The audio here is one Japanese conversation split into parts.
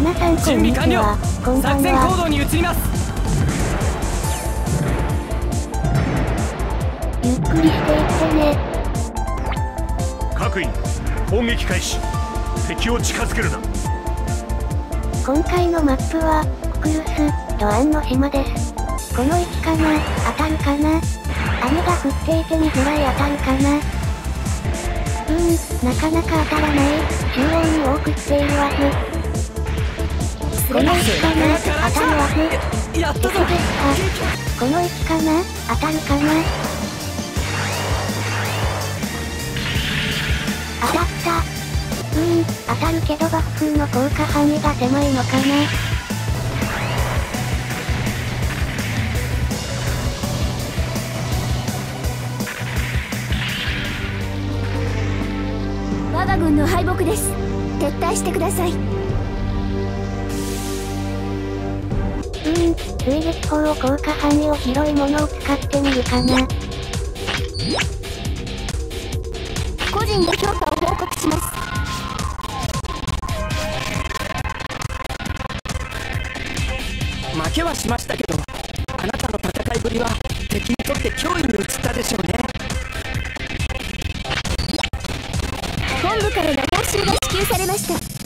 皆さんこんにち準備完了は。こんばん作戦行は。動に移りますゆっくりしていってね。各員攻撃開始敵を近づけるな今回のマップは、ククルス、ドアンの島です。この位置かな？当たるかな？雨が降っていて見づらい当たるかな？うーん、なかなか当たらない。中央に多くしているわふ。この位置かな当たるわふ。やったぞどこですかこの位置かな当たるかな当たった。うーん、当たるけどバフ風の効果範囲が狭いのかな我が軍の敗北です撤退してくださいん、追撃砲を効果範囲を広いものを使ってみるかな。個人で評価を報告します。負けはしましたけどあなたの戦いぶりは敵にとって脅威に移ったでしょうね。本部からの報酬が支給されました。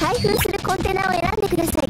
開封するコンテナを選んでください